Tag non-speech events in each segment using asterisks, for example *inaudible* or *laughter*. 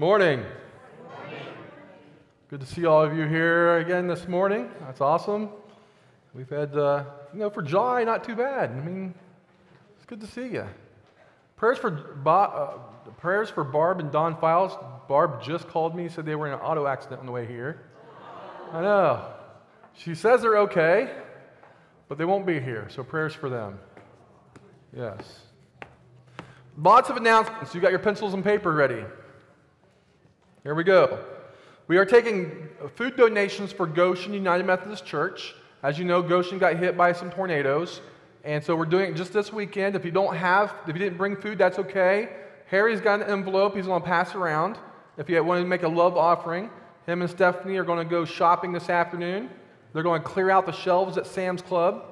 Morning. Good to see all of you here again this morning. That's awesome. We've had, uh, you know, for July, not too bad. I mean, it's good to see you. Prayers for, Bob, uh, prayers for Barb and Don Files. Barb just called me, said they were in an auto accident on the way here. I know. She says they're okay, but they won't be here, so prayers for them. Yes. Lots of announcements. You got your pencils and paper ready. Here we go. We are taking food donations for Goshen United Methodist Church. As you know, Goshen got hit by some tornadoes. And so we're doing it just this weekend. If you don't have, if you didn't bring food, that's okay. Harry's got an envelope he's going to pass around. If you want to make a love offering, him and Stephanie are going to go shopping this afternoon. They're going to clear out the shelves at Sam's Club.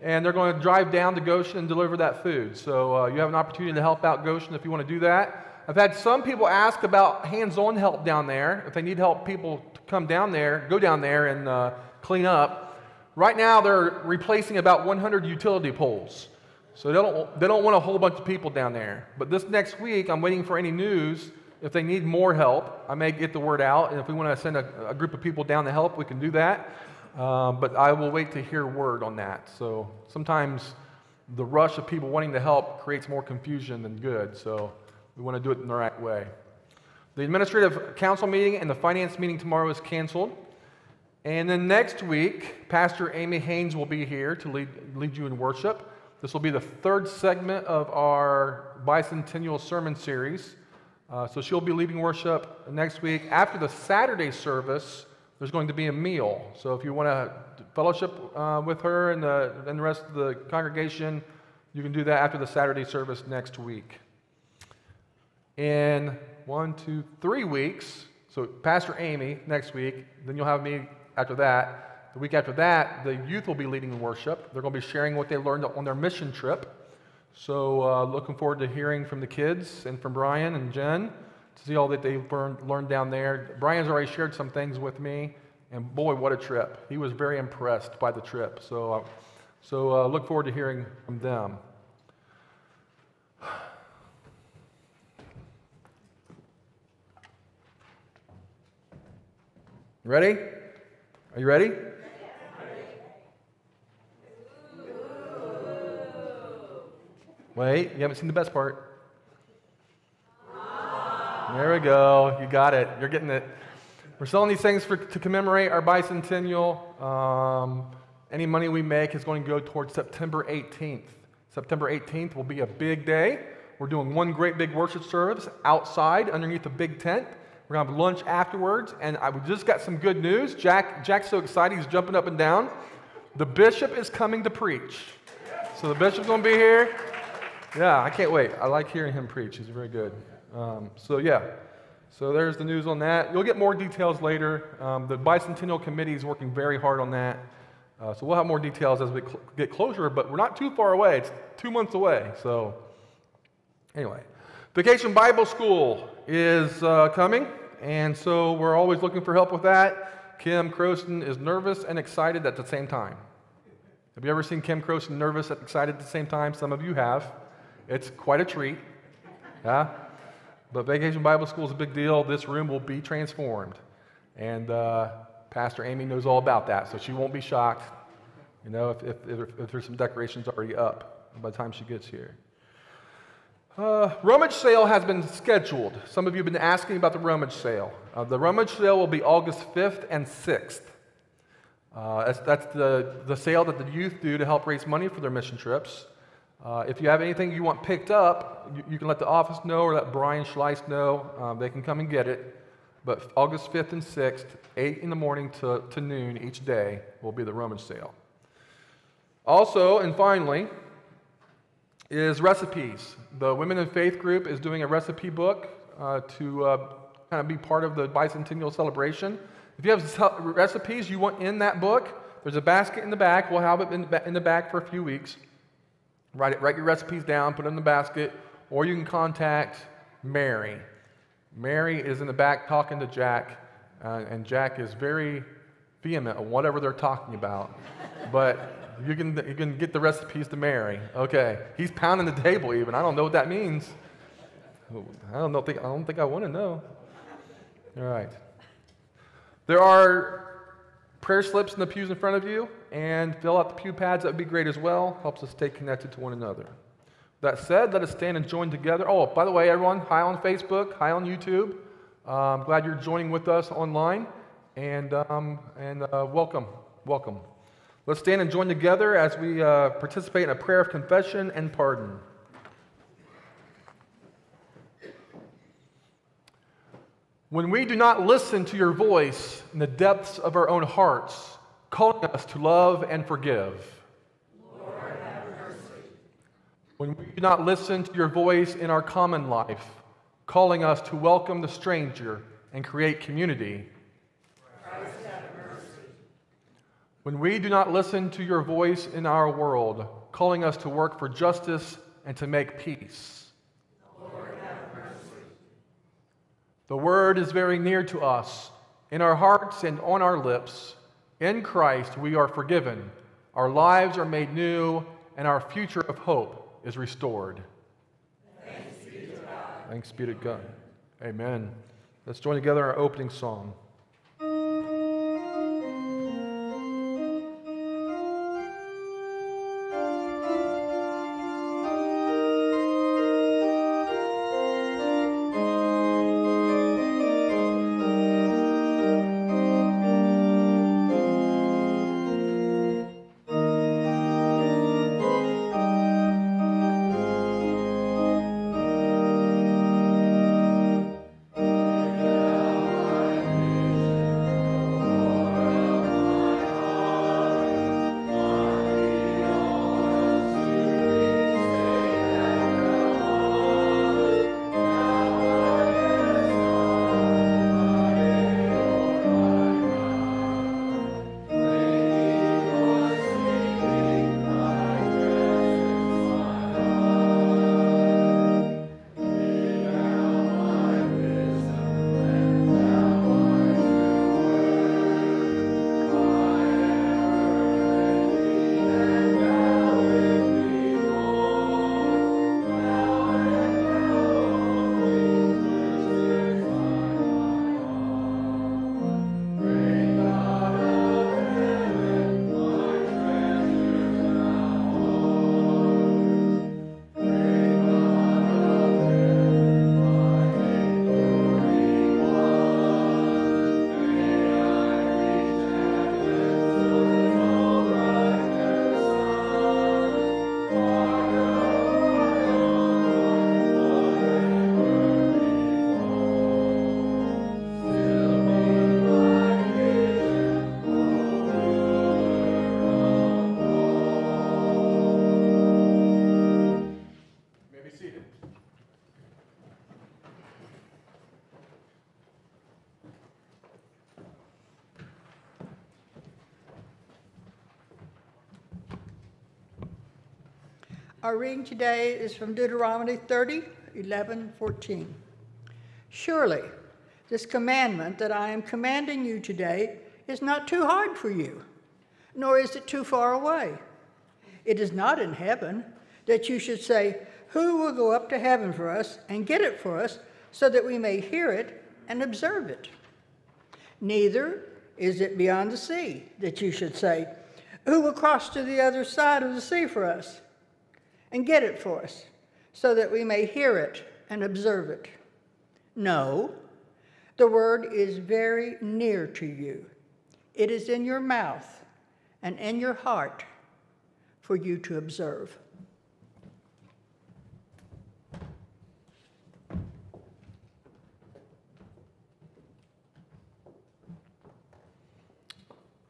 And they're going to drive down to Goshen and deliver that food. So uh, you have an opportunity to help out Goshen if you want to do that. I've had some people ask about hands on help down there. If they need help, people come down there, go down there and uh, clean up. Right now, they're replacing about 100 utility poles. So they don't, they don't want a whole bunch of people down there. But this next week, I'm waiting for any news. If they need more help, I may get the word out. And if we want to send a, a group of people down to help, we can do that. Um, but I will wait to hear word on that. So sometimes the rush of people wanting to help creates more confusion than good. So we want to do it in the right way. The administrative council meeting and the finance meeting tomorrow is canceled. And then next week, Pastor Amy Haynes will be here to lead, lead you in worship. This will be the third segment of our bicentennial sermon series. Uh, so she'll be leading worship next week. After the Saturday service, there's going to be a meal. So if you want to fellowship uh, with her and the, and the rest of the congregation, you can do that after the Saturday service next week in one, two, three weeks. So, Pastor Amy next week. Then you'll have me after that. The week after that, the youth will be leading the worship. They're going to be sharing what they learned on their mission trip. So, uh, looking forward to hearing from the kids and from Brian and Jen to see all that they've learned, learned down there. Brian's already shared some things with me, and boy, what a trip! He was very impressed by the trip. So, uh, so uh, look forward to hearing from them. Ready? Are you ready? Wait, you haven't seen the best part. There we go. You got it. You're getting it. We're selling these things for, to commemorate our bicentennial. Um, any money we make is going to go towards September 18th. September 18th will be a big day. We're doing one great big worship service outside underneath a big tent. We're going to have lunch afterwards. And I, just got some good news. Jack, Jack's so excited, he's jumping up and down. The bishop is coming to preach. So the bishop's going to be here. Yeah, I can't wait. I like hearing him preach. He's very good. Um, so, yeah. So there's the news on that. You'll get more details later. Um, the Bicentennial Committee is working very hard on that. Uh, so we'll have more details as we cl- get closer, but we're not too far away. It's two months away. So, anyway, Vacation Bible School is uh, coming. And so we're always looking for help with that. Kim Croston is nervous and excited at the same time. Have you ever seen Kim Croston nervous and excited at the same time? Some of you have. It's quite a treat. Yeah? But Vacation Bible School is a big deal. This room will be transformed. And uh, Pastor Amy knows all about that, so she won't be shocked, you know, if, if, if, if there's some decorations already up by the time she gets here. Uh, rummage sale has been scheduled. Some of you have been asking about the rummage sale. Uh, the rummage sale will be August 5th and 6th. Uh, that's, the, the sale that the youth do to help raise money for their mission trips. Uh, if you have anything you want picked up, you, you, can let the office know or let Brian Schleiss know. Um, they can come and get it. But August 5th and 6th, 8 in the morning to, to noon each day, will be the rummage sale. Also, and finally, is recipes. The Women in Faith group is doing a recipe book uh, to uh, kind of be part of the bicentennial celebration. If you have recipes you want in that book, there's a basket in the back. We'll have it in the, back for a few weeks. Write, it, write your recipes down, put it in the basket, or you can contact Mary. Mary is in the back talking to Jack, uh, and Jack is very vehement on whatever they're talking about. but you can, you can get the recipes to Mary. Okay. He's pounding the table even. I don't know what that means. I don't, know, think, I don't think I want to know. All right. There are prayer slips in the pews in front of you, and fill out the pew pads. That would be great as well. Helps us stay connected to one another. That said, let us stand and join together. Oh, by the way, everyone, hi on Facebook, hi on YouTube. I'm glad you're joining with us online, and, um, and uh, welcome, welcome. Let's stand and join together as we uh, participate in a prayer of confession and pardon. When we do not listen to your voice in the depths of our own hearts, calling us to love and forgive. Lord, have mercy. When we do not listen to your voice in our common life, calling us to welcome the stranger and create community. Christ, have mercy. When we do not listen to your voice in our world, calling us to work for justice and to make peace. The word is very near to us, in our hearts and on our lips. In Christ, we are forgiven, our lives are made new, and our future of hope is restored. Thanks be to God. Thanks be to God. Amen. Let's join together our opening song. Our reading today is from Deuteronomy 30, 11, 14. Surely, this commandment that I am commanding you today is not too hard for you, nor is it too far away. It is not in heaven that you should say, Who will go up to heaven for us and get it for us so that we may hear it and observe it? Neither is it beyond the sea that you should say, Who will cross to the other side of the sea for us and get it for us so that we may hear it and observe it? No, the word is very near to you. It is in your mouth and in your heart for you to observe.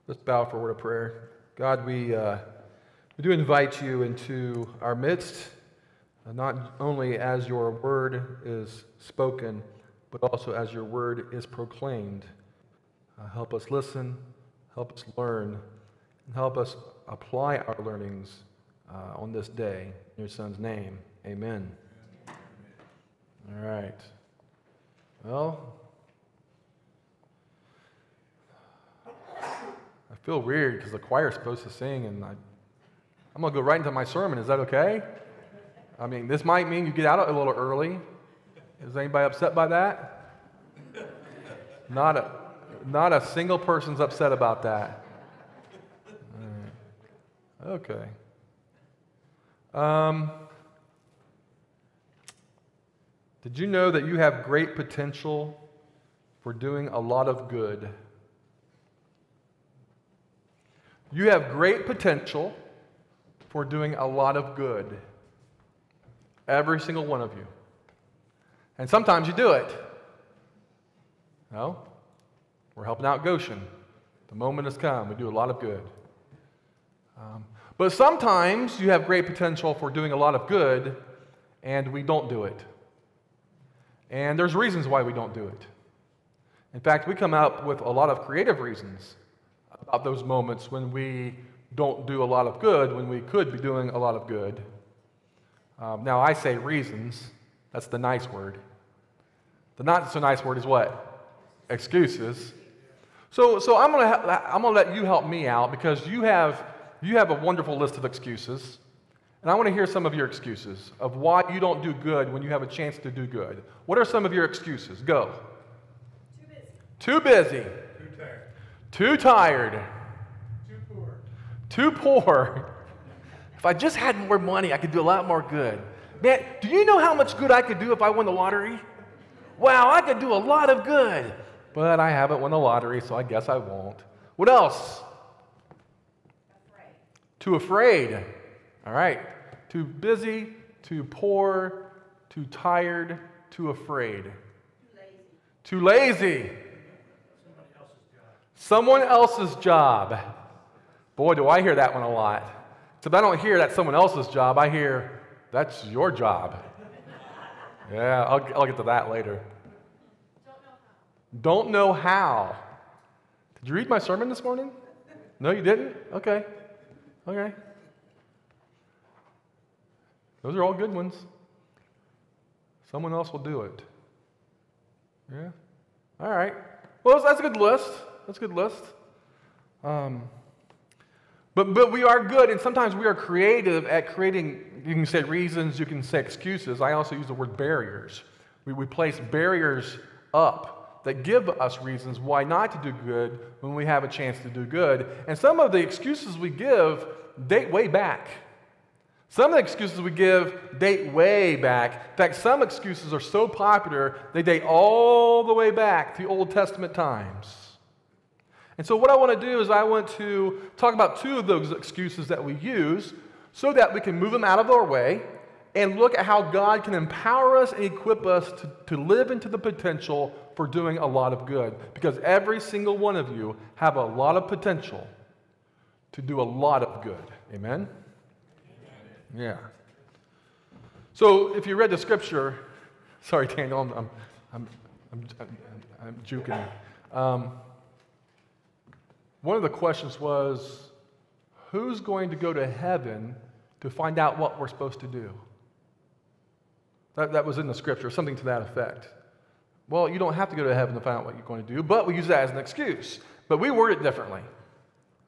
Let's bow for a word of prayer. God, we, uh, we do invite you into our midst, uh, not only as your word is spoken, but also as your word is proclaimed. Uh, help us listen, help us learn, and help us apply our learnings uh, on this day. In your son's name, amen. All right. Well, I feel weird because the choir's supposed to sing, and I, I'm going to go right into my sermon. Is that okay? I mean, this might mean you get out a little early. Is anybody upset by that? Not a, not a single person's upset about that. Okay. Um, did you know that you have great potential for doing a lot of good? You have great potential for doing a lot of good. Every single one of you. And sometimes you do it. No? We're helping out Goshen. The moment has come. We do a lot of good. Um, but sometimes you have great potential for doing a lot of good, and we don't do it. And there's reasons why we don't do it. In fact, we come up with a lot of creative reasons about those moments when we don't do a lot of good, when we could be doing a lot of good. Um, now, I say reasons. That's the nice word. The not so nice word is what? Excuses. So, so I'm going to I'm gonna let you help me out because you have, you have a wonderful list of excuses. And I want to hear some of your excuses of why you don't do good when you have a chance to do good. What are some of your excuses? Go. Too busy. Too busy. Too tired. Too tired. Too poor. If I just had more money, I could do a lot more good. Man, do you know how much good I could do if I won the lottery? Wow, I could do a lot of good. But I haven't won the lottery, so I guess I won't. What else? Afraid. Too afraid. All right. Too busy, too poor, too tired, too afraid. Too lazy. Too lazy. Someone else's job. Boy, do I hear that one a lot. Except I don't hear that someone else's job. I hear that's your job. Yeah, I'll, I'll get to that later. Don't know how. Did you read my sermon this morning? No, you didn't? Okay. Okay. Those are all good ones. Someone else will do it. Yeah? All right. Well, that's a good list. That's a good list. Um, but, but we are good, and sometimes we are creative at creating, you can say reasons, you can say excuses. I also use the word barriers. We, we place barriers up that give us reasons why not to do good when we have a chance to do good. And some of the excuses we give date way back. Some of the excuses we give date way back. In fact, some excuses are so popular, they date all the way back to Old Testament times. And so, what I want to do is, I want to talk about two of those excuses that we use so that we can move them out of our way and look at how God can empower us and equip us to, to live into the potential for doing a lot of good. Because every single one of you have a lot of potential to do a lot of good. Amen? Yeah. So, if you read the scripture, sorry, Daniel, I'm, I'm, I'm, I'm, I'm, I'm juking. Um, one of the questions was who's going to go to heaven to find out what we're supposed to do? That, that was in the scripture, something to that effect. Well, you don't have to go to heaven to find out what you're going to do, but we use that as an excuse. But we word it differently.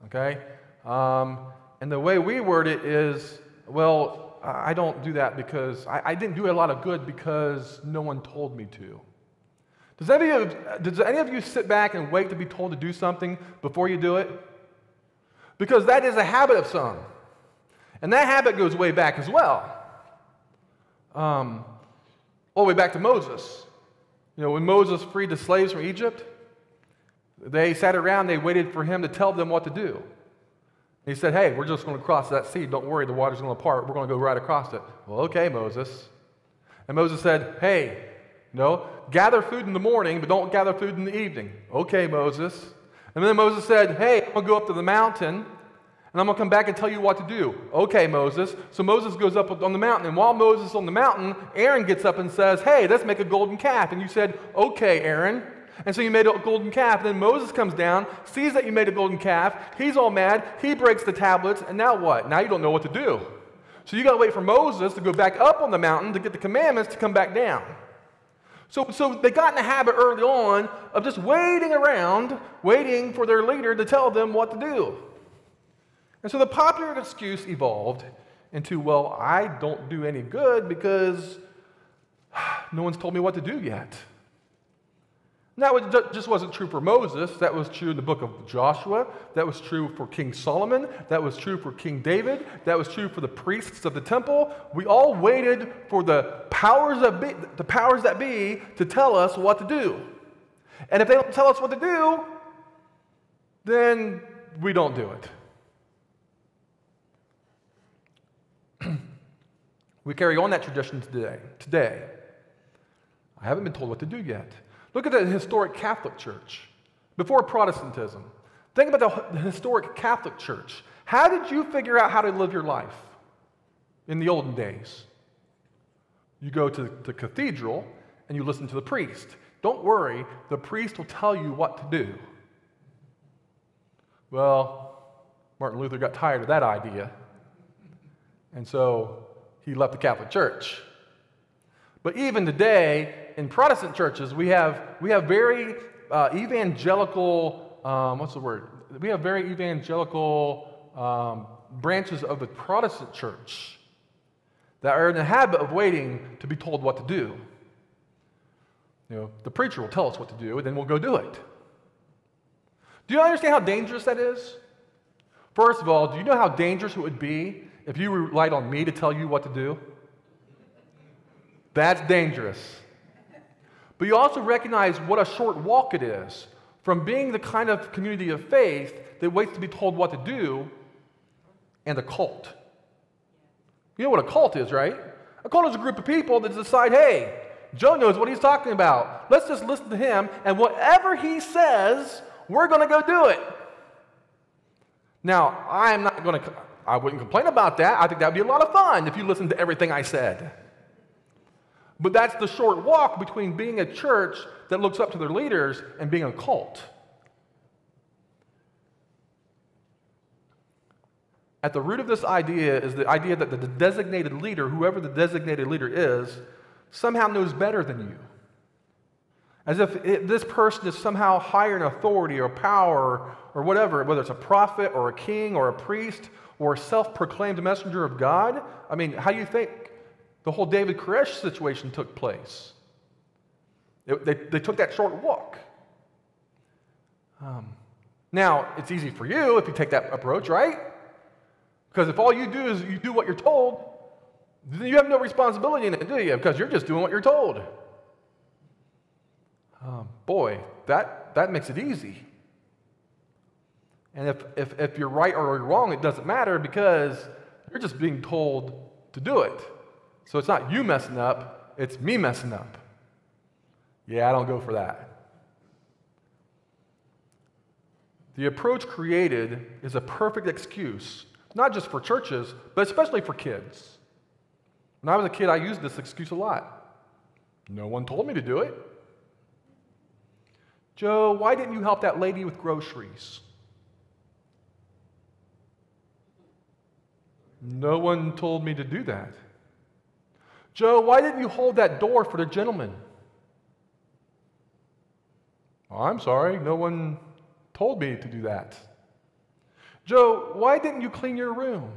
Okay? Um, and the way we word it is well, I don't do that because I, I didn't do a lot of good because no one told me to. Does any, of, does any of you sit back and wait to be told to do something before you do it? Because that is a habit of some. And that habit goes way back as well. Um, all the way back to Moses. You know, when Moses freed the slaves from Egypt, they sat around, they waited for him to tell them what to do. He said, Hey, we're just going to cross that sea. Don't worry, the water's going to part. We're going to go right across it. Well, okay, Moses. And Moses said, Hey, no, gather food in the morning, but don't gather food in the evening. Okay, Moses. And then Moses said, Hey, I'm going to go up to the mountain, and I'm going to come back and tell you what to do. Okay, Moses. So Moses goes up on the mountain, and while Moses is on the mountain, Aaron gets up and says, Hey, let's make a golden calf. And you said, Okay, Aaron. And so you made a golden calf. And Then Moses comes down, sees that you made a golden calf. He's all mad. He breaks the tablets. And now what? Now you don't know what to do. So you got to wait for Moses to go back up on the mountain to get the commandments to come back down. So, so they got in the habit early on of just waiting around, waiting for their leader to tell them what to do. And so the popular excuse evolved into, well, I don't do any good because *sighs* no one's told me what to do yet. That was, just wasn't true for Moses. That was true in the book of Joshua. That was true for King Solomon. That was true for King David. That was true for the priests of the temple. We all waited for the powers that be, the powers that be to tell us what to do. And if they don't tell us what to do, then we don't do it. *clears throat* we carry on that tradition today. Today, I haven't been told what to do yet. Look at the historic Catholic Church before Protestantism. Think about the historic Catholic Church. How did you figure out how to live your life in the olden days? You go to the cathedral and you listen to the priest. Don't worry, the priest will tell you what to do. Well, Martin Luther got tired of that idea, and so he left the Catholic Church. But even today, in Protestant churches, we have, we have very uh, evangelical, um, what's the word? We have very evangelical um, branches of the Protestant church that are in the habit of waiting to be told what to do. You know, the preacher will tell us what to do, and then we'll go do it. Do you understand how dangerous that is? First of all, do you know how dangerous it would be if you relied on me to tell you what to do? That's dangerous. But you also recognize what a short walk it is from being the kind of community of faith that waits to be told what to do and a cult. You know what a cult is, right? A cult is a group of people that decide, hey, Joe knows what he's talking about. Let's just listen to him, and whatever he says, we're going to go do it. Now, I'm not going to, I wouldn't complain about that. I think that would be a lot of fun if you listened to everything I said. But that's the short walk between being a church that looks up to their leaders and being a cult. At the root of this idea is the idea that the designated leader, whoever the designated leader is, somehow knows better than you. As if it, this person is somehow higher in authority or power or whatever, whether it's a prophet or a king or a priest or a self proclaimed messenger of God. I mean, how do you think the whole David Koresh situation took place? It, they, they took that short walk. Um, now, it's easy for you if you take that approach, right? Because if all you do is you do what you're told, then you have no responsibility in it, do you? Because you're just doing what you're told. Um, boy, that, that makes it easy. And if, if, if you're right or you're wrong, it doesn't matter because you're just being told to do it. So it's not you messing up, it's me messing up. Yeah, I don't go for that. The approach created is a perfect excuse, not just for churches, but especially for kids. When I was a kid, I used this excuse a lot. No one told me to do it. Joe, why didn't you help that lady with groceries? No one told me to do that. Joe, why didn't you hold that door for the gentleman? Oh, I'm sorry, no one told me to do that. Joe, why didn't you clean your room?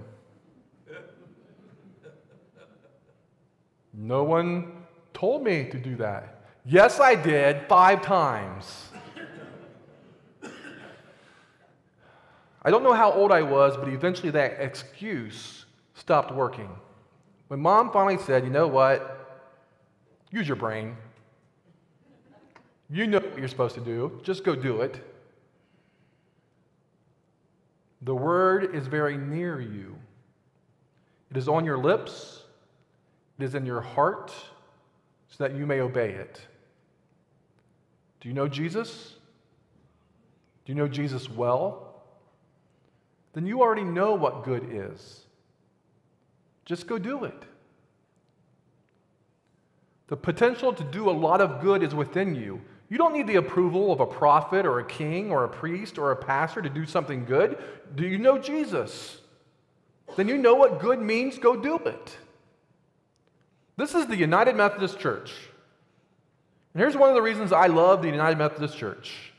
No one told me to do that. Yes, I did, five times. I don't know how old I was, but eventually that excuse stopped working. When mom finally said, you know what? Use your brain. You know what you're supposed to do, just go do it. The word is very near you, it is on your lips, it is in your heart, so that you may obey it. Do you know Jesus? Do you know Jesus well? Then you already know what good is. Just go do it. The potential to do a lot of good is within you. You don't need the approval of a prophet or a king or a priest or a pastor to do something good. Do you know Jesus? Then you know what good means. Go do it. This is the United Methodist Church. And here's one of the reasons I love the United Methodist Church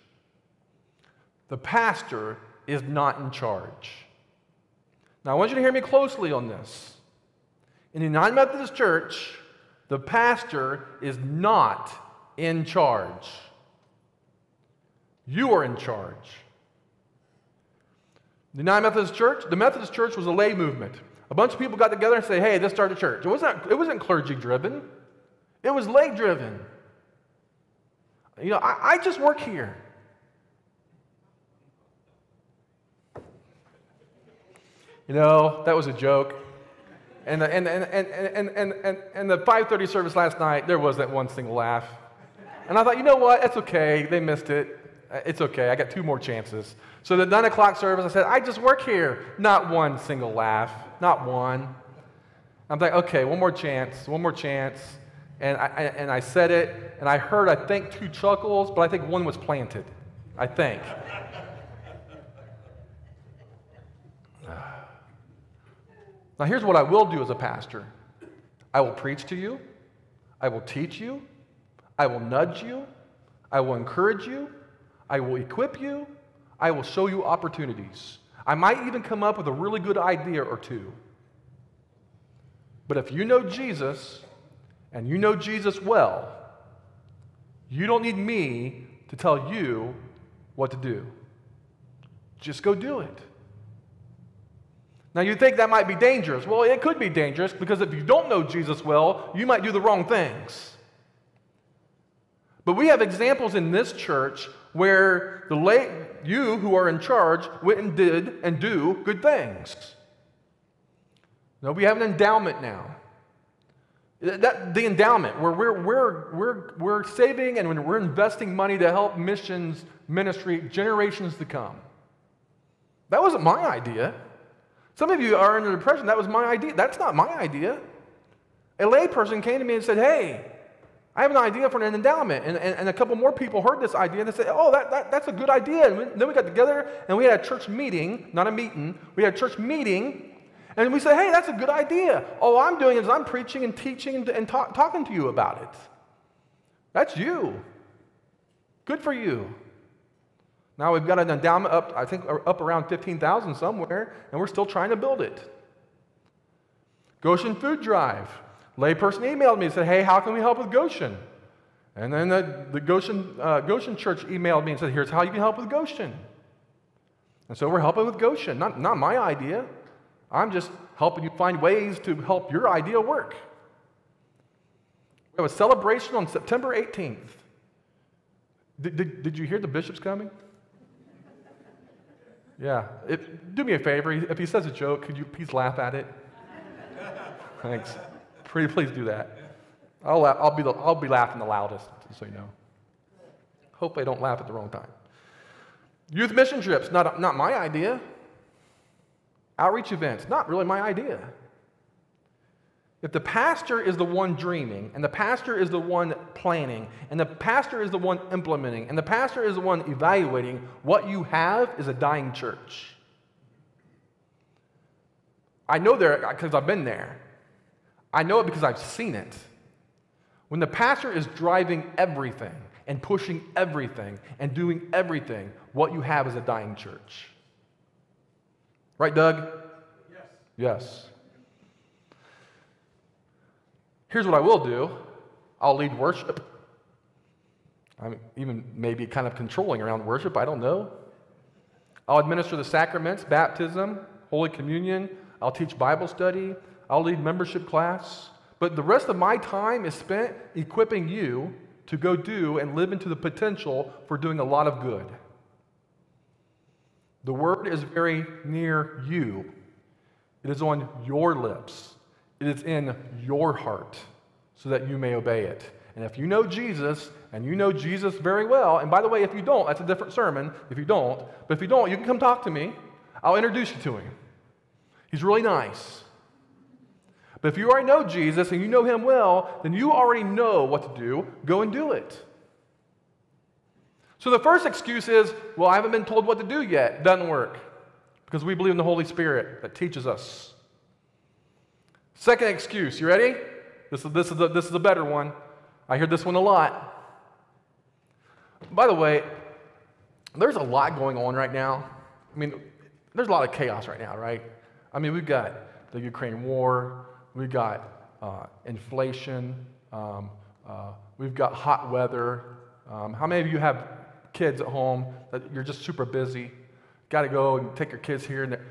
the pastor is not in charge. Now, I want you to hear me closely on this. In the United Methodist Church, the pastor is not in charge. You are in charge. The United Methodist Church, the Methodist Church was a lay movement. A bunch of people got together and say, hey, let's start a church. It wasn't, it wasn't clergy driven, it was lay driven. You know, I, I just work here. You know, that was a joke. And the, and, and, and, and, and, and, the 5.30 service last night, there wasn't one single laugh. And I thought, you know what? It's okay. They missed it. Uh, it's okay. I got two more chances. So the 9 o'clock service, I said, I just work here. Not one single laugh. Not one. I'm like, okay, one more chance. One more chance. And I, and I said it, and I heard, I think, two chuckles, but I think one was planted. I think. Now, here's what I will do as a pastor I will preach to you, I will teach you, I will nudge you, I will encourage you, I will equip you, I will show you opportunities. I might even come up with a really good idea or two. But if you know Jesus and you know Jesus well, you don't need me to tell you what to do. Just go do it. Now, you think that might be dangerous. Well, it could be dangerous because if you don't know Jesus well, you might do the wrong things. But we have examples in this church where the late you who are in charge went and did and do good things. No, we have an endowment now. That, the endowment, where we're, we're, we're, we're saving and we're investing money to help missions ministry generations to come. That wasn't my idea. Some of you are under the impression that was my idea. That's not my idea. A layperson came to me and said, Hey, I have an idea for an endowment. And, and, and a couple more people heard this idea and they said, Oh, that, that, that's a good idea. And we, then we got together and we had a church meeting, not a meeting. We had a church meeting and we said, Hey, that's a good idea. All I'm doing is I'm preaching and teaching and, and talk, talking to you about it. That's you. Good for you. Now we've got an endowment up, I think, up around 15,000 somewhere, and we're still trying to build it. Goshen Food Drive. Layperson emailed me and said, Hey, how can we help with Goshen? And then the, the Goshen, uh, Goshen church emailed me and said, Here's how you can help with Goshen. And so we're helping with Goshen. Not, not my idea. I'm just helping you find ways to help your idea work. We have a celebration on September 18th. Did, did, did you hear the bishop's coming? Yeah. If, do me a favor. If he says a joke, could you please laugh at it? Thanks. Pretty please do that. I'll, I'll, be the, I'll be laughing the loudest, just so you know. Hope I don't laugh at the wrong time. Youth mission trips, not, not my idea. Outreach events, not really my idea. If the pastor is the one dreaming, and the pastor is the one planning, and the pastor is the one implementing, and the pastor is the one evaluating, what you have is a dying church. I know there because I've been there. I know it because I've seen it. When the pastor is driving everything and pushing everything and doing everything, what you have is a dying church. Right, Doug? Yes. Yes. Here's what I will do I'll lead worship. I'm even maybe kind of controlling around worship, I don't know. I'll administer the sacraments, baptism, Holy Communion. I'll teach Bible study. I'll lead membership class. But the rest of my time is spent equipping you to go do and live into the potential for doing a lot of good. The word is very near you, it is on your lips. It is in your heart so that you may obey it. And if you know Jesus, and you know Jesus very well, and by the way, if you don't, that's a different sermon, if you don't, but if you don't, you can come talk to me. I'll introduce you to him. He's really nice. But if you already know Jesus and you know him well, then you already know what to do. Go and do it. So the first excuse is, well, I haven't been told what to do yet. Doesn't work. Because we believe in the Holy Spirit that teaches us. Second excuse, you ready? This is, this, is the, this is a better one. I hear this one a lot. By the way, there's a lot going on right now. I mean, there's a lot of chaos right now, right? I mean, we've got the Ukraine war, we've got uh, inflation, um, uh, we've got hot weather. Um, how many of you have kids at home that you're just super busy, got to go and take your kids here and there.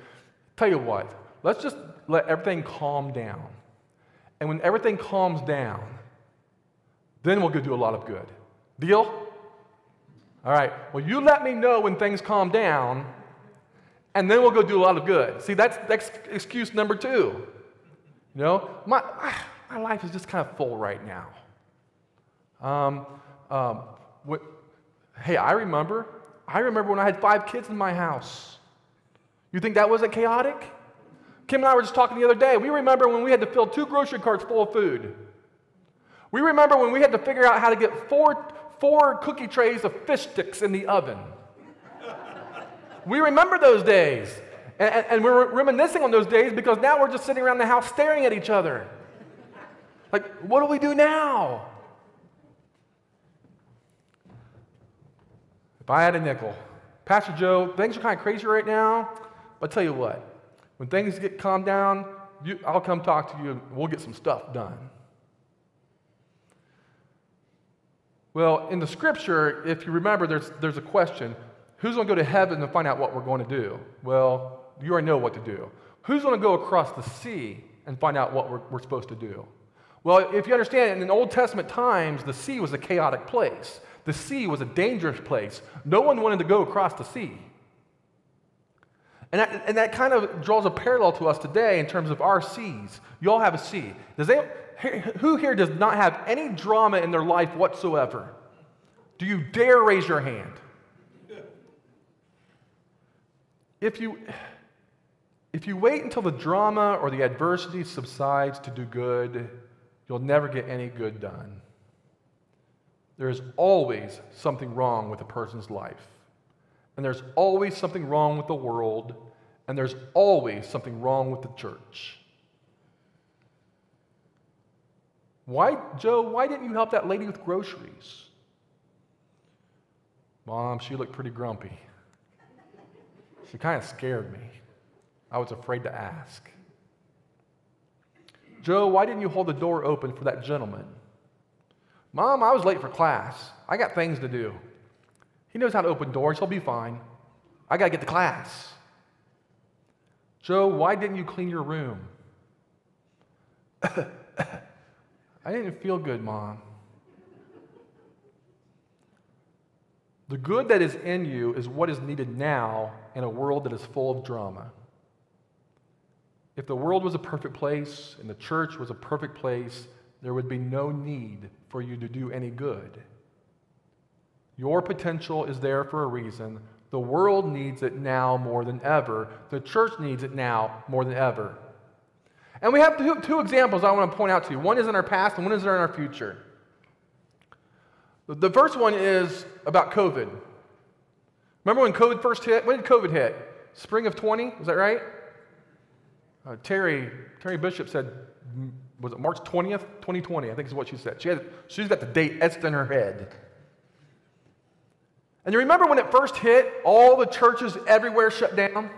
Tell you what, let's just let everything calm down. And when everything calms down, then we'll go do a lot of good. Deal? All right. Well, you let me know when things calm down, and then we'll go do a lot of good. See, that's, that's excuse number two. You know, my, my life is just kind of full right now. Um, um, what, hey, I remember. I remember when I had five kids in my house. You think that wasn't chaotic? Kim and I were just talking the other day. We remember when we had to fill two grocery carts full of food. We remember when we had to figure out how to get four, four cookie trays of fish sticks in the oven. we remember those days. And, and, and we're reminiscing on those days because now we're just sitting around the house staring at each other. Like, what do we do now? If I had a nickel, Pastor Joe, things are kind of crazy right now, but tell you what, when things get calmed down, you, I'll come talk to you and we'll get some stuff done. Well, in the scripture, if you remember, there's, there's a question who's going to go to heaven and find out what we're going to do? Well, you already know what to do. Who's going to go across the sea and find out what we're, we're supposed to do? Well, if you understand, in Old Testament times, the sea was a chaotic place. The sea was a dangerous place. No one wanted to go across the sea. And that, and that kind of draws a parallel to us today in terms of our seas. You all have a sea. Does they, who here does not have any drama in their life whatsoever? Do you dare raise your hand? If you, if you wait until the drama or the adversity subsides to do good, you'll never get any good done. There is always something wrong with a person's life. And there's always something wrong with the world. And there's always something wrong with the church. Why, Joe, why didn't you help that lady with groceries? Mom, she looked pretty grumpy. She kind of scared me. I was afraid to ask. Joe, why didn't you hold the door open for that gentleman? Mom, I was late for class. I got things to do. He knows how to open doors. He'll be fine. I got to get to class. Joe, why didn't you clean your room? *coughs* I didn't feel good, Mom. The good that is in you is what is needed now in a world that is full of drama. If the world was a perfect place and the church was a perfect place, there would be no need for you to do any good. Your potential is there for a reason. The world needs it now more than ever. The church needs it now more than ever. And we have two, two examples I want to point out to you. One is in our past and one is in our future. The first one is about COVID. Remember when COVID first hit? When did COVID hit? Spring of 20, is that right? Uh, Terry, Terry Bishop said, was it March 20th, 2020? I think is what she said. She had, she's got the date etched in her head. And you remember when it first hit, all the churches everywhere shut down?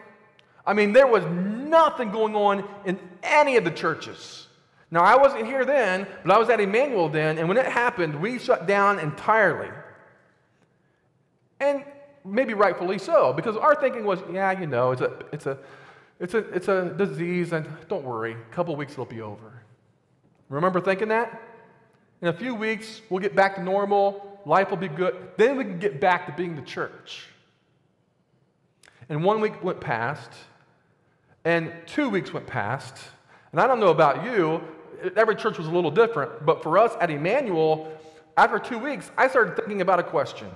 I mean, there was nothing going on in any of the churches. Now, I wasn't here then, but I was at Emmanuel then, and when it happened, we shut down entirely. And maybe rightfully so, because our thinking was, yeah, you know, it's a, it's a, it's a, it's a disease, and don't worry, a couple weeks it'll be over. Remember thinking that? In a few weeks, we'll get back to normal life will be good. Then we can get back to being the church. And one week went past, and two weeks went past. And I don't know about you, every church was a little different, but for us at Emmanuel, after two weeks, I started thinking about a question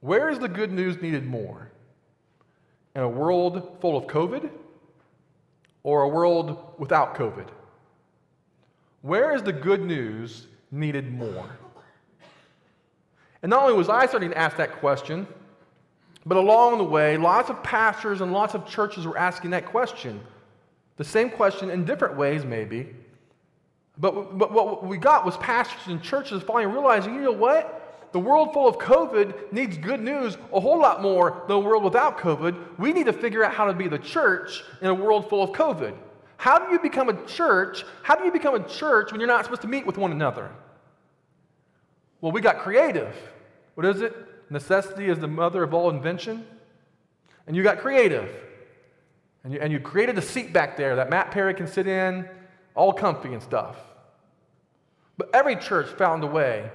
Where is the good news needed more? In a world full of COVID or a world without COVID? Where is the good news needed more. And not only was I starting to ask that question, but along the way, lots of pastors and lots of churches were asking that question. The same question in different ways, maybe. But, but what we got was pastors and churches finally realizing, you know what? The world full of COVID needs good news a whole lot more than a world without COVID. We need to figure out how to be the church in a world full of COVID. How do you become a church? How do you become a church when you're not supposed to meet with one another? Well, we got creative. what is it? Necessity is the mother of all invention. And you got creative. And you, and you created a seat back there that Matt Perry can sit in, all comfy and stuff. But every church found a way,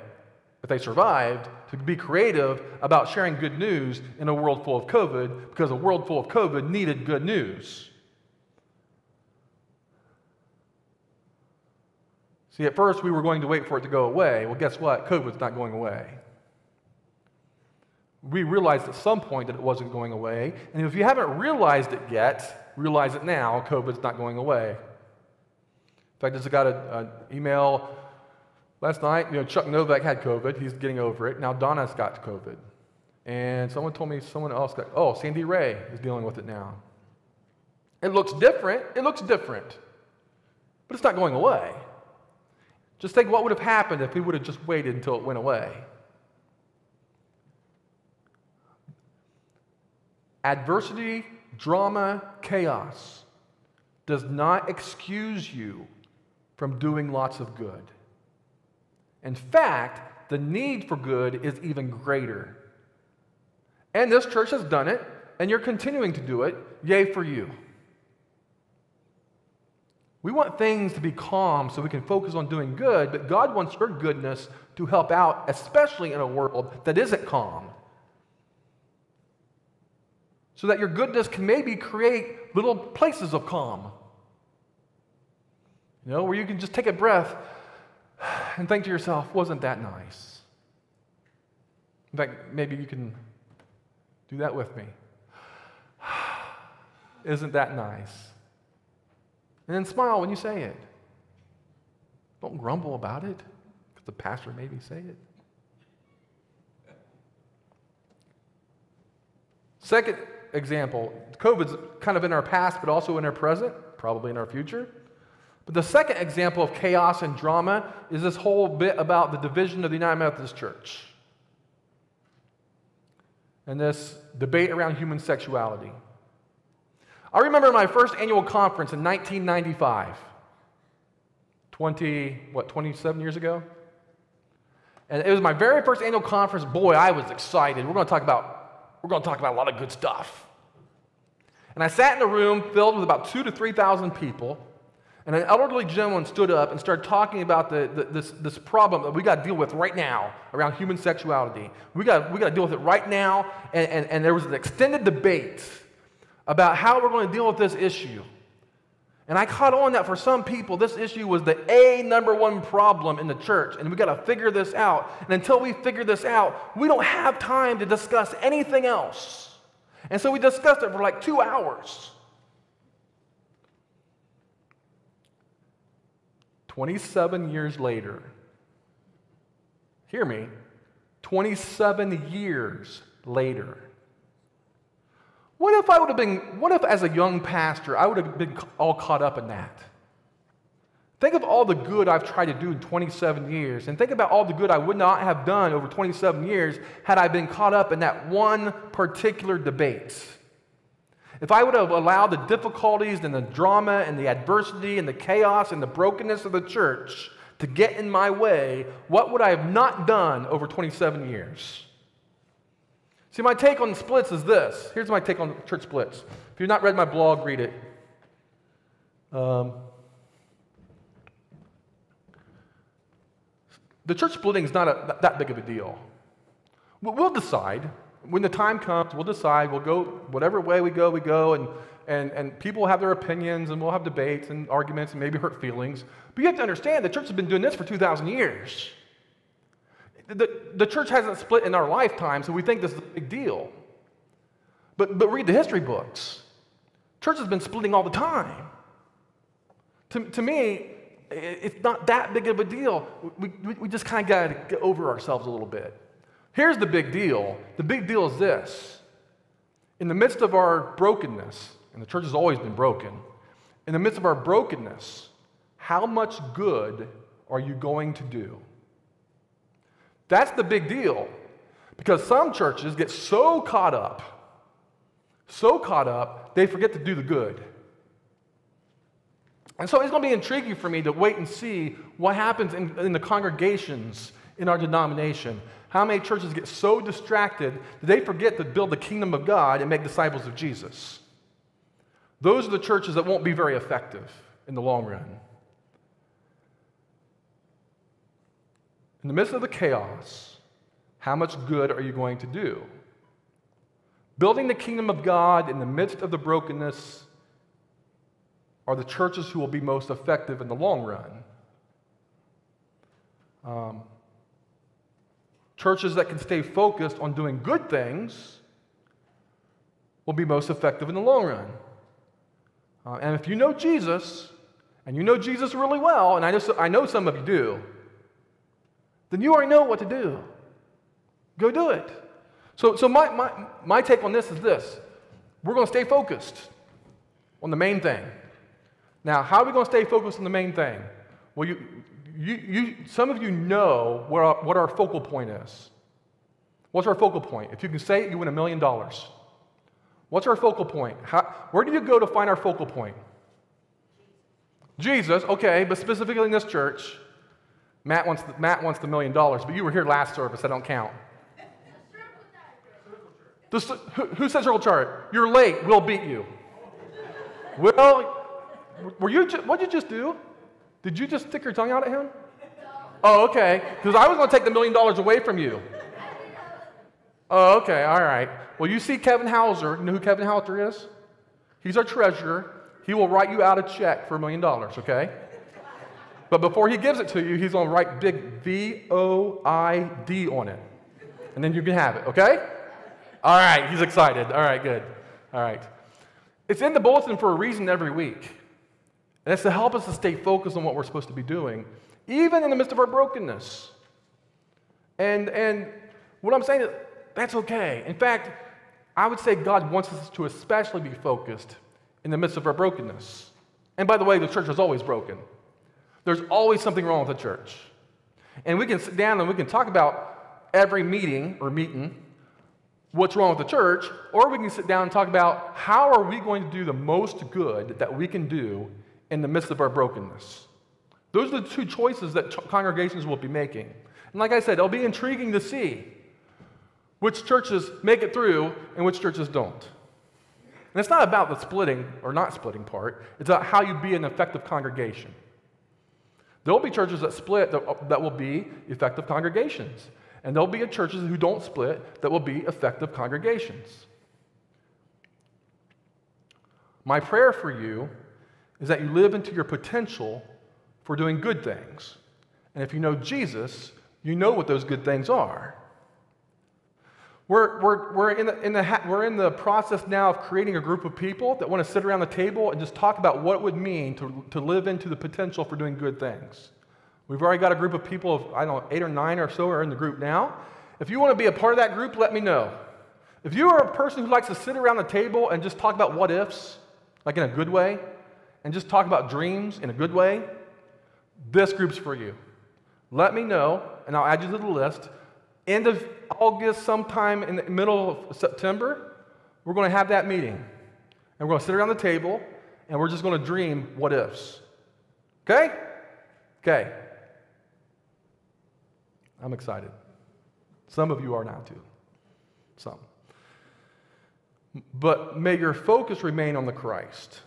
if they survived, to be creative about sharing good news in a world full of COVID because a world full of COVID needed good news. See, at first we were going to wait for it to go away. Well, guess what? COVID's not going away. We realized at some point that it wasn't going away. And if you haven't realized it yet, realize it now. COVID's not going away. In fact, I just got an email last night. You know, Chuck Novak had COVID. He's getting over it. Now Donna's got COVID. And someone told me someone else got, oh, Sandy Ray is dealing with it now. It looks different. It looks different. But it's not going away. Just think what would have happened if we would have just waited until it went away. Adversity, drama, chaos does not excuse you from doing lots of good. In fact, the need for good is even greater. And this church has done it, and you're continuing to do it. Yay for you. We want things to be calm so we can focus on doing good, but God wants your goodness to help out, especially in a world that isn't calm. So that your goodness can maybe create little places of calm. You know, where you can just take a breath and think to yourself, wasn't that nice? In fact, maybe you can do that with me. *sighs* Isn't that nice? And then smile when you say it. Don't grumble about it because the pastor made me say it. Second example COVID's kind of in our past, but also in our present, probably in our future. But the second example of chaos and drama is this whole bit about the division of the United Methodist Church and this debate around human sexuality. I remember my first annual conference in 1995. 20, what, 27 years ago? And it was my very first annual conference. Boy, I was excited. We're going to talk about, we're going to talk about a lot of good stuff. And I sat in a room filled with about two to 3,000 people. And an elderly gentleman stood up and started talking about the, the, this, this problem that we got to deal with right now around human sexuality. We got, we got to deal with it right now. And, and, and there was an extended debate about how we're going to deal with this issue. And I caught on that for some people, this issue was the A number one problem in the church, and we got to figure this out. And until we figure this out, we don't have time to discuss anything else. And so we discussed it for like two hours. 27 years later, hear me, 27 years later, what if I would have been, what if as a young pastor, I would have been all caught up in that? Think of all the good I've tried to do in 27 years, and think about all the good I would not have done over 27 years had I been caught up in that one particular debate. If I would have allowed the difficulties and the drama and the adversity and the chaos and the brokenness of the church to get in my way, what would I have not done over 27 years? See, my take on splits is this. Here's my take on church splits. If you've not read my blog, read it. Um, the church splitting is not a, that big of a deal. We'll decide. When the time comes, we'll decide. We'll go whatever way we go, we go. And, and, and people have their opinions, and we'll have debates and arguments and maybe hurt feelings. But you have to understand the church has been doing this for 2,000 years. The, the church hasn't split in our lifetime, so we think this is a big deal. But, but read the history books. Church has been splitting all the time. To, to me, it's not that big of a deal. We, we, we just kind of got to get over ourselves a little bit. Here's the big deal the big deal is this. In the midst of our brokenness, and the church has always been broken, in the midst of our brokenness, how much good are you going to do? That's the big deal. Because some churches get so caught up, so caught up, they forget to do the good. And so it's going to be intriguing for me to wait and see what happens in, in the congregations in our denomination? How many churches get so distracted that they forget to build the kingdom of God and make disciples of Jesus? Those are the churches that won't be very effective in the long run. In the midst of the chaos, how much good are you going to do? Building the kingdom of God in the midst of the brokenness are the churches who will be most effective in the long run. Um, churches that can stay focused on doing good things will be most effective in the long run. Uh, and if you know Jesus, and you know Jesus really well, and I, just, I know some of you do, then you already know what to do. Go do it. So, so my, my, my take on this is this we're going to stay focused on the main thing. Now, how are we going to stay focused on the main thing? Well, you, you, you, some of you know what our, what our focal point is. What's our focal point? If you can say it, you win a million dollars. What's our focal point? How, where do you go to find our focal point? Jesus, okay, but specifically in this church, Matt wants the, Matt wants the million dollars, but you were here last service, I don't count. This, who, who says circle chart? You're late, we'll beat you. Well, were you, what did you just do? Did you just stick your tongue out at him? Oh, okay, because I was going to take the million dollars away from you. Oh, okay, all right. Well, you see Kevin Hauser. You know who Kevin Hauser is? He's our treasurer. He will write you out a check for a million dollars, okay? But before he gives it to you, he's going to write big V O I D on it. And then you can have it, okay? All right, he's excited. All right, good. All right. It's in the bulletin for a reason every week. And it's to help us to stay focused on what we're supposed to be doing, even in the midst of our brokenness. And, and what I'm saying is, that's okay. In fact, I would say God wants us to especially be focused in the midst of our brokenness. And by the way, the church is always broken. There's always something wrong with the church. And we can sit down and we can talk about every meeting or meeting what's wrong with the church, or we can sit down and talk about how are we going to do the most good that we can do in the midst of our brokenness. Those are the two choices that congregations will be making. And like I said, it'll be intriguing to see which churches make it through and which churches don't. And it's not about the splitting or not splitting part, it's about how you be an effective congregation. There will be churches that split that, uh, that will be effective congregations. And there'll be churches who don't split that will be effective congregations. My prayer for you is that you live into your potential for doing good things. And if you know Jesus, you know what those good things are. We're, we're, we're, in the, in the, we're in the process now of creating a group of people that want to sit around the table and just talk about what it would mean to, to live into the potential for doing good things. We've already got a group of people of, I don't know, eight or nine or so are in the group now. If you want to be a part of that group, let me know. If you are a person who likes to sit around the table and just talk about what ifs, like in a good way, and just talk about dreams in a good way, this group's for you. Let me know, and I'll add you to the list. End of August, sometime in the middle of September, we're going to have that meeting. And we're going to sit around the table, and we're just going to dream what ifs. Okay? Okay. I'm excited. Some of you are now too. Some. But may your focus remain on the Christ.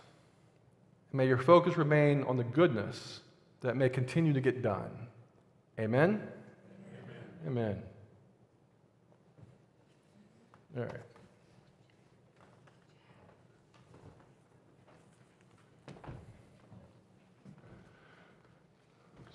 May your focus remain on the goodness that may continue to get done. Amen? Amen. Amen. All right.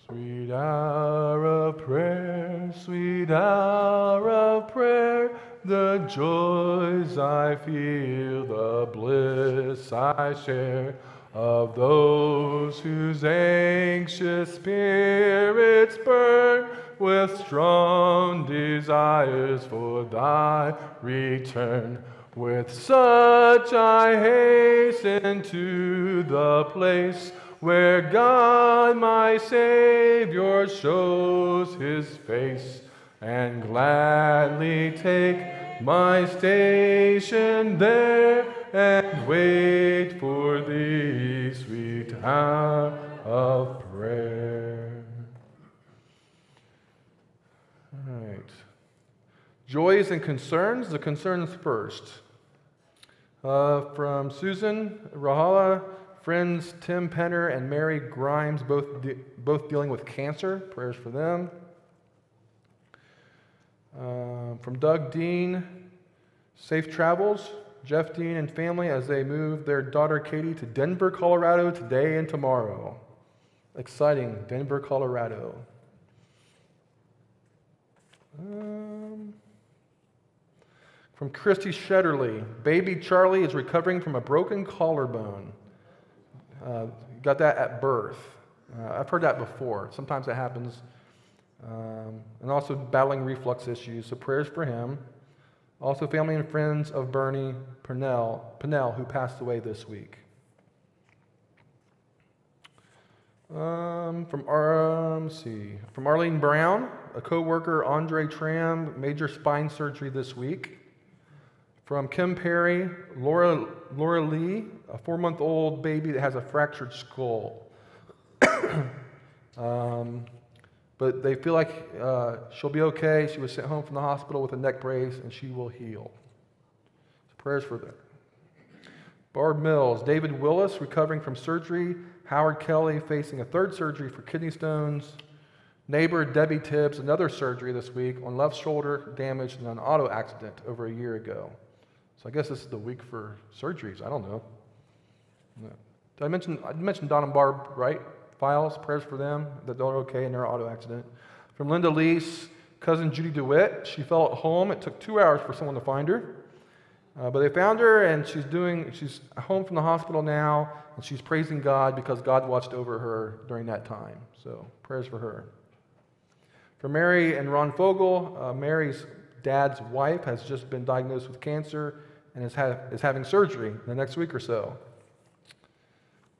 Sweet hour of prayer, sweet hour of prayer, the joys I feel, the bliss I share of those whose anxious spirits burn with strong desires for thy return. With such I hasten to the place where God my Savior shows his face, and gladly take my station there and wait for thee, sweet hour of prayer. Joys and concerns, the concerns first. Uh, from Susan Rahala, friends Tim Penner and Mary Grimes, both, de- both dealing with cancer. Prayers for them. Uh, from Doug Dean, safe travels. Jeff Dean and family as they move their daughter Katie to Denver, Colorado today and tomorrow. Exciting, Denver, Colorado. Um, from Christy Shetterly, baby Charlie is recovering from a broken collarbone. Uh, got that at birth. Uh, I've heard that before. Sometimes it happens. Um, and also battling reflux issues, so prayers for him. Also, family and friends of Bernie Purnell, Pennell, who passed away this week. Um, from um, see, from Arlene Brown, a co-worker Andre Tram, major spine surgery this week. From Kim Perry, Laura Laura Lee, a four-month-old baby that has a fractured skull. *coughs* um, but they feel like uh, she'll be okay. She was sent home from the hospital with a neck brace, and she will heal. So prayers for them. Barb Mills, David Willis recovering from surgery, Howard Kelly facing a third surgery for kidney stones, neighbor Debbie Tibbs, another surgery this week on left shoulder damaged in an auto accident over a year ago. So I guess this is the week for surgeries. I don't know. Did I mention, I mentioned Don and Barb, right? Files, prayers for them, that they're okay in their auto accident. From Linda Lease, cousin Judy DeWitt, she fell at home. It took two hours for someone to find her. Uh, but they found her, and she's doing. She's home from the hospital now, and she's praising God because God watched over her during that time. So prayers for her. For Mary and Ron Fogel, uh, Mary's dad's wife has just been diagnosed with cancer and is, ha- is having surgery the next week or so.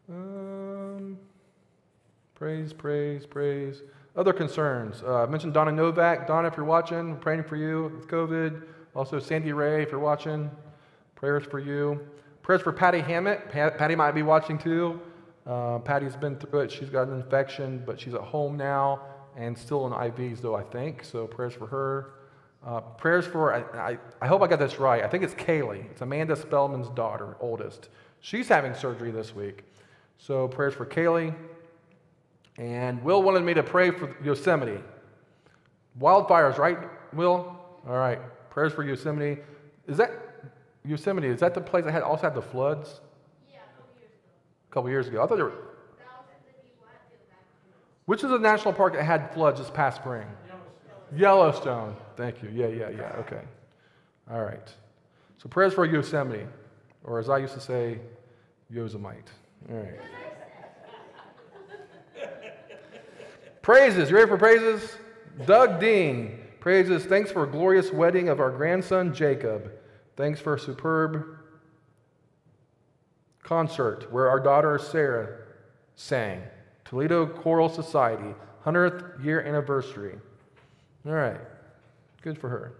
Um, praise, praise, praise. Other concerns. Uh, I mentioned Donna Novak. Donna, if you're watching, praying for you with COVID. Also, Sandy Ray, if you're watching, prayers for you. Prayers for Patty Hammett. Pat- Patty might be watching too. Uh, Patty's been through it. She's got an infection, but she's at home now and still in IVs, though, I think. So, prayers for her. Uh, prayers for, I, I, I hope I got this right. I think it's Kaylee. It's Amanda Spellman's daughter, oldest. She's having surgery this week. So, prayers for Kaylee. And Will wanted me to pray for Yosemite. Wildfires, right, Will? All right. Prayers for Yosemite. Is that Yosemite? Is that the place that had also had the floods? Yeah, a couple years ago. A couple years ago. I thought there were. That was at the people I feel back. Which is the national park that had floods this past spring? Yellowstone. Thank you. Yeah, yeah, yeah. Okay. All right. So prayers for Yosemite, or as I used to say, Yosemite. All right. praises. You ready for praises? Doug Dean. Praises. Thanks for a glorious wedding of our grandson Jacob. Thanks for a superb concert where our daughter Sarah sang. Toledo Choral Society, 100th year anniversary. All right, good for her.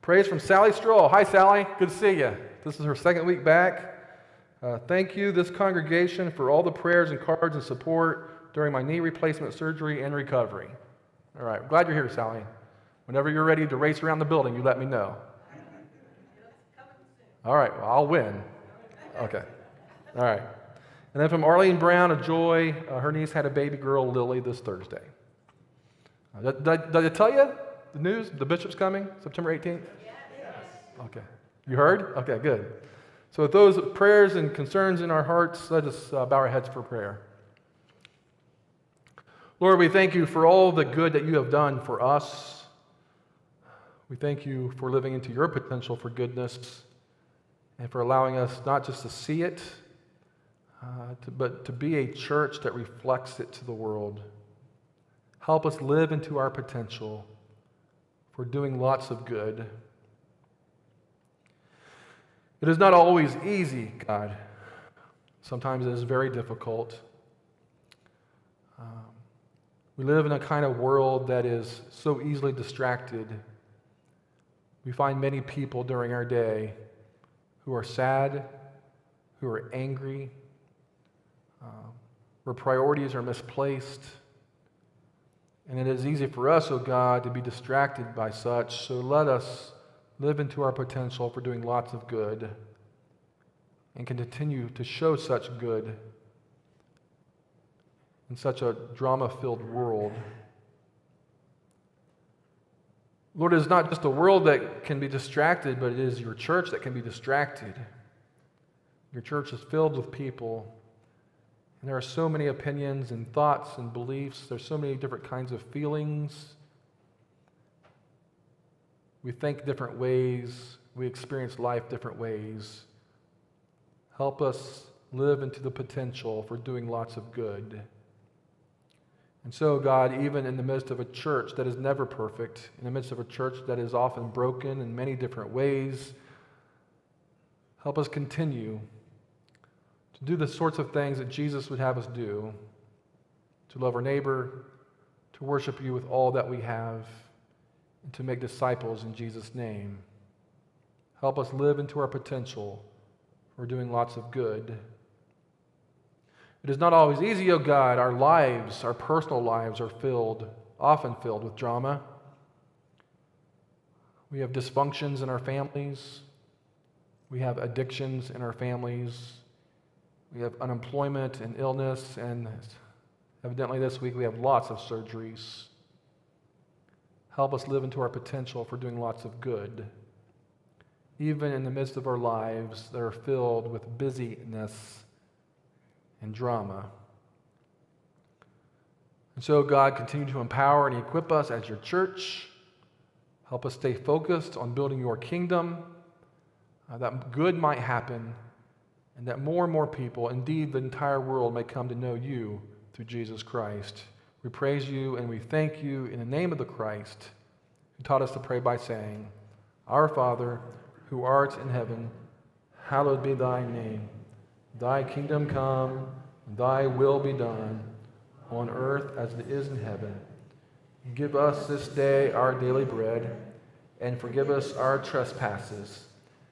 Praise from Sally Stroll. Hi, Sally. Good to see you. This is her second week back. Uh, thank you, this congregation, for all the prayers and cards and support during my knee replacement surgery and recovery. All right, glad you're here, Sally. Whenever you're ready to race around the building, you let me know. All right, well, I'll win. Okay. All right. And then from Arlene Brown a Joy, uh, her niece had a baby girl, Lily, this Thursday. Did, did, did I tell you the news? The bishop's coming September 18th? Yes. Okay. You heard? Okay, good. So, with those prayers and concerns in our hearts, let us uh, bow our heads for prayer. Lord, we thank you for all the good that you have done for us. We thank you for living into your potential for goodness and for allowing us not just to see it, uh, to, but to be a church that reflects it to the world. Help us live into our potential for doing lots of good. It is not always easy, God. Sometimes it is very difficult. Um, we live in a kind of world that is so easily distracted. We find many people during our day who are sad, who are angry, uh, where priorities are misplaced. And it is easy for us, O God, to be distracted by such. So let us live into our potential for doing lots of good and can continue to show such good in such a drama filled world. Lord, it is not just a world that can be distracted, but it is your church that can be distracted. Your church is filled with people, and there are so many opinions and thoughts and beliefs. There's so many different kinds of feelings. We think different ways, we experience life different ways. Help us live into the potential for doing lots of good. And so, God, even in the midst of a church that is never perfect, in the midst of a church that is often broken in many different ways, help us continue to do the sorts of things that Jesus would have us do to love our neighbor, to worship you with all that we have, and to make disciples in Jesus' name. Help us live into our potential for doing lots of good. It is not always easy, O oh God. Our lives, our personal lives, are filled, often filled with drama. We have dysfunctions in our families. We have addictions in our families. We have unemployment and illness. And evidently, this week we have lots of surgeries. Help us live into our potential for doing lots of good, even in the midst of our lives that are filled with busyness and drama. And so, God, continue to empower and equip us as your church. Help us stay focused on building your kingdom, uh, that good might happen, and that more and more people, indeed the entire world, may come to know you through Jesus Christ. We praise you and we thank you in the name of the Christ who taught us to pray by saying, Our Father, who art in heaven, hallowed be thy name. Thy kingdom come, thy will be done, on earth as it is in heaven. Give us this day our daily bread, and forgive us our trespasses,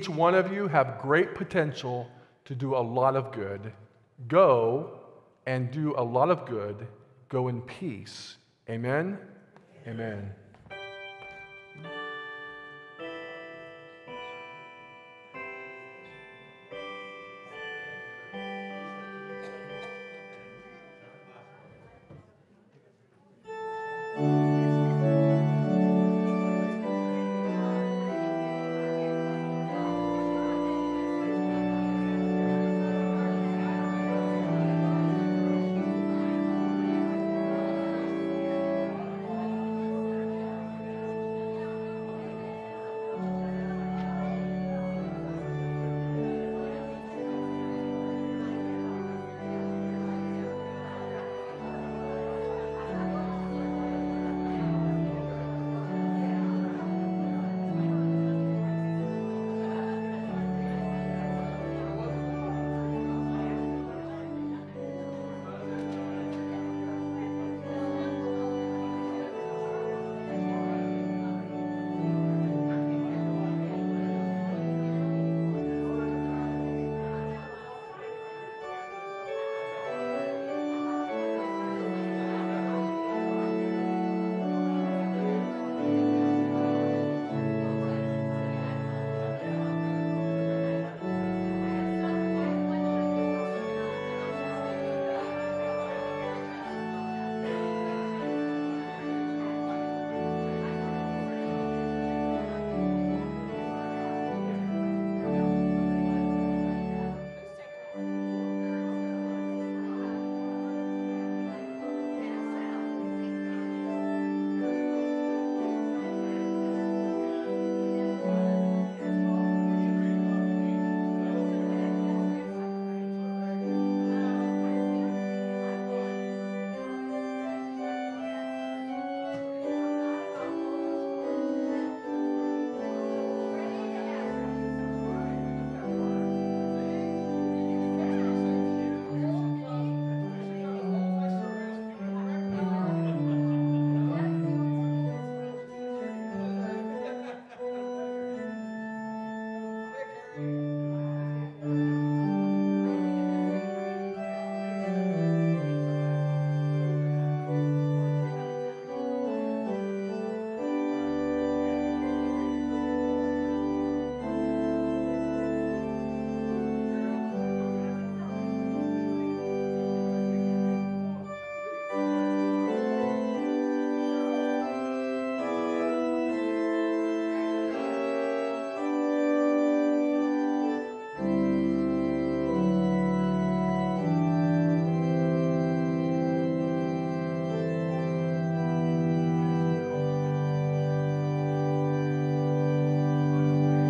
Each one of you have great potential to do a lot of good. Go and do a lot of good. Go in peace. Amen. Amen.